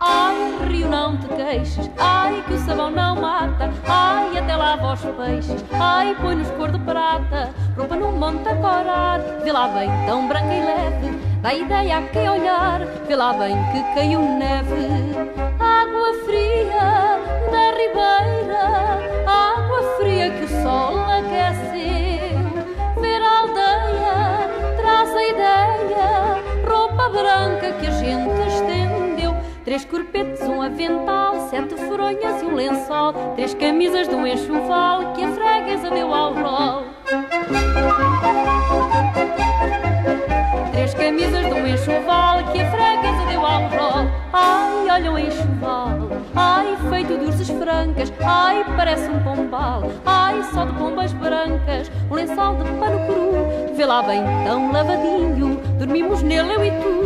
Ai, rio, não te queixes, ai, que o sabão não mata, ai, até lava os peixes, ai, põe-nos cor de prata, roupa no monte a corar, vê lá bem, tão branca e leve, dá ideia a quem olhar, vê lá bem que caiu neve, água fria três corpetes, um avental, sete fronhas e um lençol, três camisas de um enxoval que a freguesa deu ao rol. Três camisas de um enxoval que a freguesa deu ao rol. Ai, olha o enxoval, ai, feito de urzes francas, ai, parece um pombal, ai, só de pombas brancas, um lençol de pano cru, vê lá bem tão lavadinho, dormimos nele eu e tu,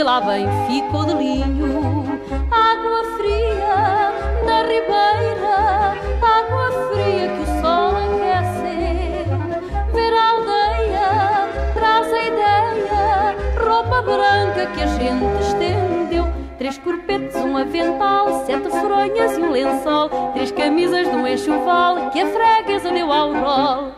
vê lá bem, ficou de linho. Água fria da ribeira, água fria que o sol aqueceu, ver a aldeia, traz a ideia, roupa branca que a gente estendeu. Três corpetes, um avental, sete fronhas e um lençol, três camisas de um enxoval que a freguesa deu ao rol.